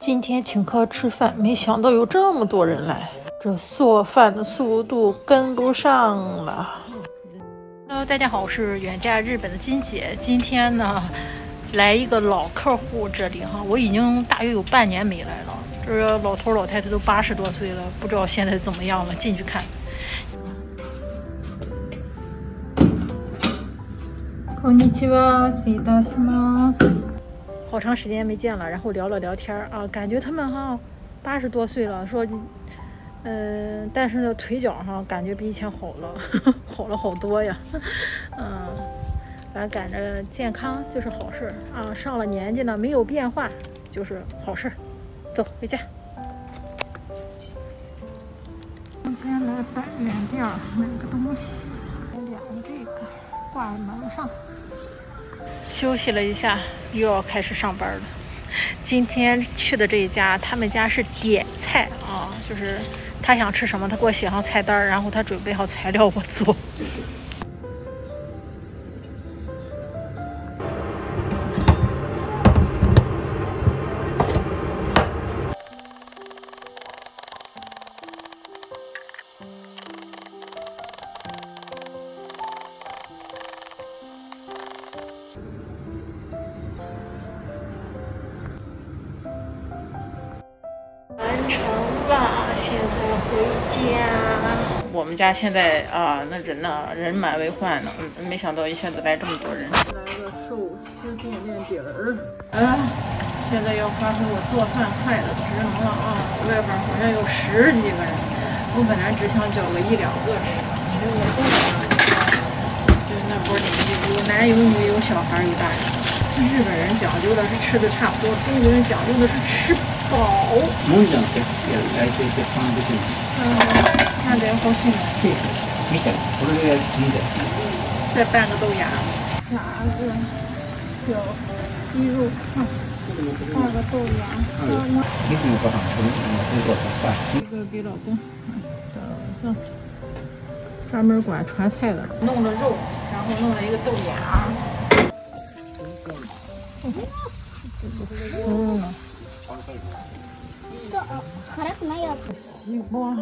今天请客吃饭，没想到有这么多人来，这做饭的速度跟不上了。Hello，大家好，我是远嫁日本的金姐。今天呢，来一个老客户这里哈，我已经大约有半年没来了。这老头老太太都八十多岁了，不知道现在怎么样了，进去看。こんにちは、失礼いたします。 好长时间没见了，然后聊了聊天儿啊，感觉他们哈八十多岁了，说，嗯，但是呢腿脚哈感觉比以前好了，好了好多呀，嗯，反正感着健康就是好事儿啊，上了年纪呢没有变化就是好事儿，走回家。今天来百元店买个东西，买两个这个挂门上。休息了一下，又要开始上班了。今天去的这一家，他们家是点菜啊，就是他想吃什么，他给我写上菜单，然后他准备好材料，我做。回家。我们家现在啊，那人呢，人满为患呢。嗯，没想到一下子来这么多人。来个寿司垫垫底儿。啊，现在要发挥我做饭快的职能了啊！外边好像有十几个人，我本来只想叫个一两个吃，结果都来了。就那波年纪，有男有女有小孩有大人。日本人讲究的是吃的差不多，中国人讲究的是吃饱。もんじゃんって焼いていてパン出てる。嗯，那得好吃呢。对，見たこれでいいんだよ。再拌个豆芽。拿个小鸡肉串，放个豆芽。你怎么不放？我们我做饭。这个给老公，等着。专门管传菜的，弄了肉，然后弄了一个豆芽。嗯。 西瓜。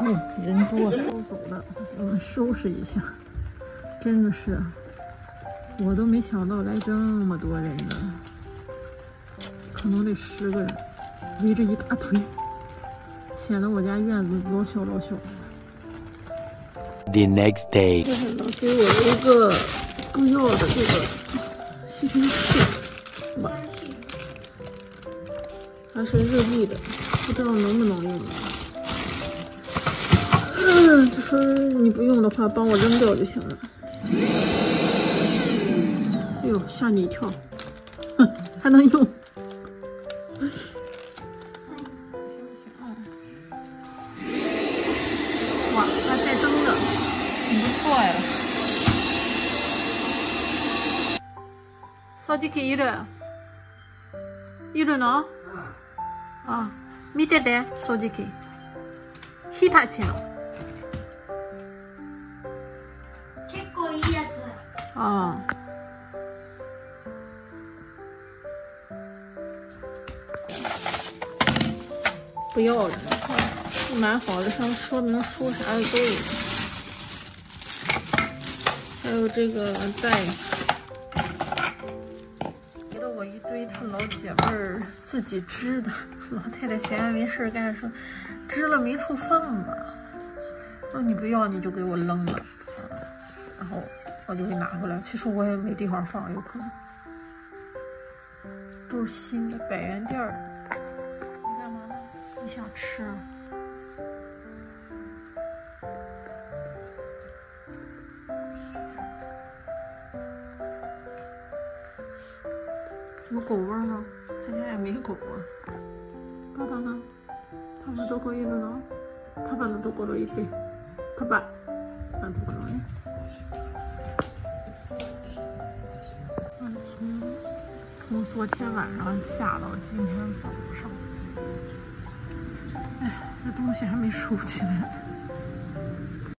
嗯，人多，都走了，我们收拾一下。真的是，我都没想到来这么多人呢，可能得十个人，围着一大堆，显得我家院子老小老小。The next day，这还能给我一个不要的这个吸尘器，它，是日立的，不知道能不能用。嗯，他说你不用的话，帮我扔掉就行了。哎呦，吓你一跳，哼，还能用。掃除機いるいるのあ見てて掃除機日立の結構いいやつああ不要了，蛮好的，上说明书啥的都有，还 还有这个袋。给了我一堆他老姐妹儿自己织的，老太太闲着没事干，说织了没处放啊。说你不要你就给我扔了，然后我就给拿回来。其实我也没地方放，有可能都是新的，百元店儿。你干嘛呢？你想吃？啊有狗味吗？他家也没狗啊。爸爸呢？爸爸どこいるの？爸爸のところいて。爸爸。のところね。从从昨天晚上下到今天早上，哎，这东西还没收起来。